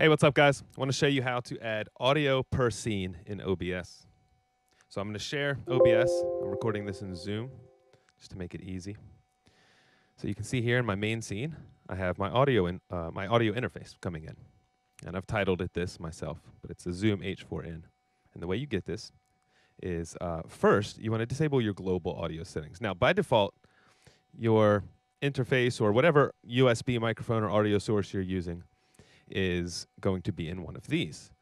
Hey, what's up, guys? I want to show you how to add audio per scene in OBS. So I'm going to share OBS. I'm recording this in Zoom just to make it easy. So you can see here in my main scene, I have my audio in, uh, my audio interface coming in, and I've titled it this myself, but it's a Zoom H4n. And the way you get this is uh, first you want to disable your global audio settings. Now, by default, your interface or whatever USB microphone or audio source you're using is going to be in one of these.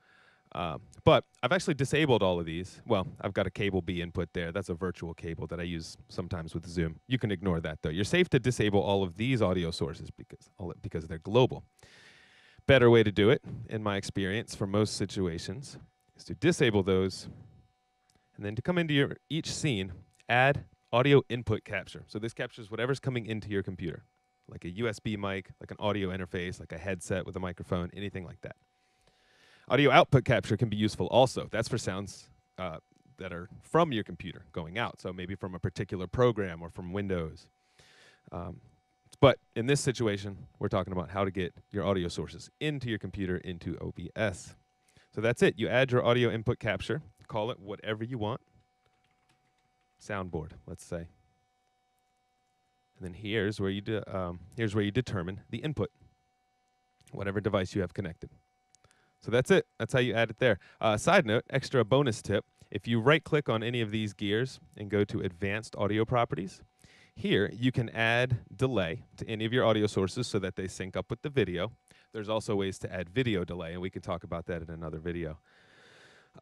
Uh, but I've actually disabled all of these. Well, I've got a cable B input there. That's a virtual cable that I use sometimes with Zoom. You can ignore that though. You're safe to disable all of these audio sources because because they're global. Better way to do it, in my experience, for most situations, is to disable those, and then to come into your each scene, add audio input capture. So this captures whatever's coming into your computer, like a USB mic, like an audio interface, like a headset with a microphone, anything like that. Audio output capture can be useful also. That's for sounds uh, that are from your computer going out. So maybe from a particular program or from Windows. Um, but in this situation, we're talking about how to get your audio sources into your computer into OBS. So that's it. You add your audio input capture, call it whatever you want. Soundboard, let's say. And then here's where you um, here's where you determine the input, whatever device you have connected. So that's it. That's how you add it there. Uh, side note, extra bonus tip. If you right click on any of these gears and go to advanced audio properties, here you can add delay to any of your audio sources so that they sync up with the video. There's also ways to add video delay, and we can talk about that in another video.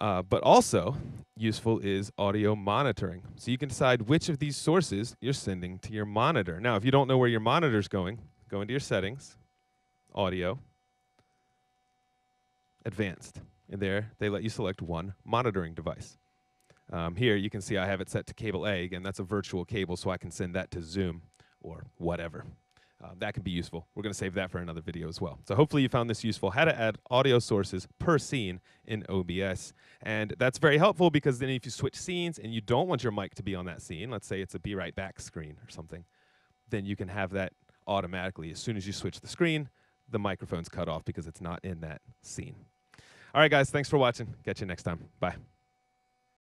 Uh, but also useful is audio monitoring. So you can decide which of these sources you're sending to your monitor. Now, if you don't know where your monitor is going, go into your settings, audio, advanced. And there, they let you select one monitoring device. Um, here, you can see I have it set to cable A. Again, that's a virtual cable, so I can send that to Zoom or whatever. Uh, that can be useful. We're going to save that for another video as well. So hopefully you found this useful, how to add audio sources per scene in OBS. And that's very helpful because then if you switch scenes and you don't want your mic to be on that scene, let's say it's a be right back screen or something, then you can have that automatically. As soon as you switch the screen, the microphone's cut off because it's not in that scene. All right, guys, thanks for watching. Catch you next time. Bye.